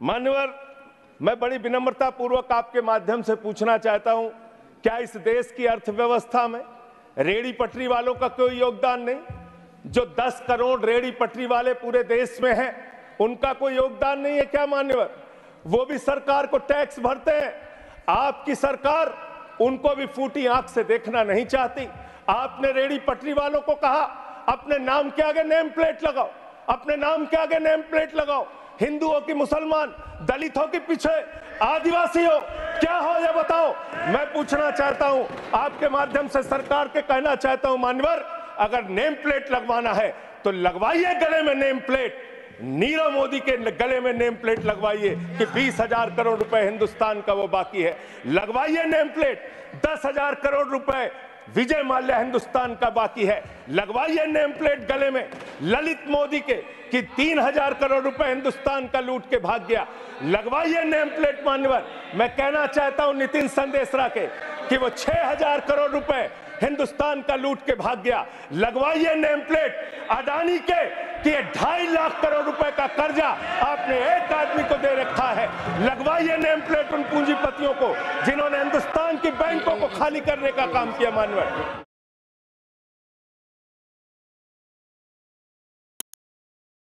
मान्यवर, मैं बड़ी विनम्रता पूर्वक आपके माध्यम से पूछना चाहता हूँ, क्या इस देश की अर्थव्यवस्था में रेड़ी पटरी वालों का कोई योगदान नहीं? जो 10 करोड़ रेड़ी पटरी वाले पूरे देश में हैं, उनका कोई योगदान नहीं है क्या मान्यवर? वो भी सरकार को टैक्स भरते हैं। आपकी सरकार उनको भी फूटी आँख से देखना नहीं चाहती। आपने रेड़ी पटरी वालों को कहा, अपने नाम के आगे नेम प्लेट लगाओ, अपने नाम के आगे नेम प्लेट लगाओ। हिंदुओं की मुसलमान, दलितों के पीछे आदिवासी हो। क्या हो ये बताओ? मैं पूछना चाहता हूँ, आपके माध्यम से सरकार के कहना चाहता हूँ मानवर अगर नेम प्लेट लगवाना है तो लगवाइए गले में नेम प्लेट। नीरव मोदी के गले में नेम प्लेट लगवाइए कि बीस हज़ार करोड़ रुपए हिंदुस्तान का वो बाकी है। लगवाइए नेम प्लेट, दस हज़ार करोड़ रुपए विजय माल्या हिंदुस्तान का बाकी है। लगवाइए नेम प्लेट गले में। ललित मोदी के कि तीन हज़ार करोड़ रुपए हिंदुस्तान का लूट के भाग गया। लगवाइए नेम प्लेट, मान्यवर। मैं कहना चाहता हूँ नितिन संदेशरा के कि वो छह हज़ार करोड़ रुपए हिंदुस्तान का लूट के भाग गया। लगवाइए नेम प्लेट अडानी के कि ढाई लाख करोड़ रुपए का कर्जा आपने एक आदमी को दे रखा है। लगवाइए नेम प्लेट उन पूंजीपतियों को जिन्होंने हिंदुस्तान की बैंकों को खाली करने का काम किया मानवर।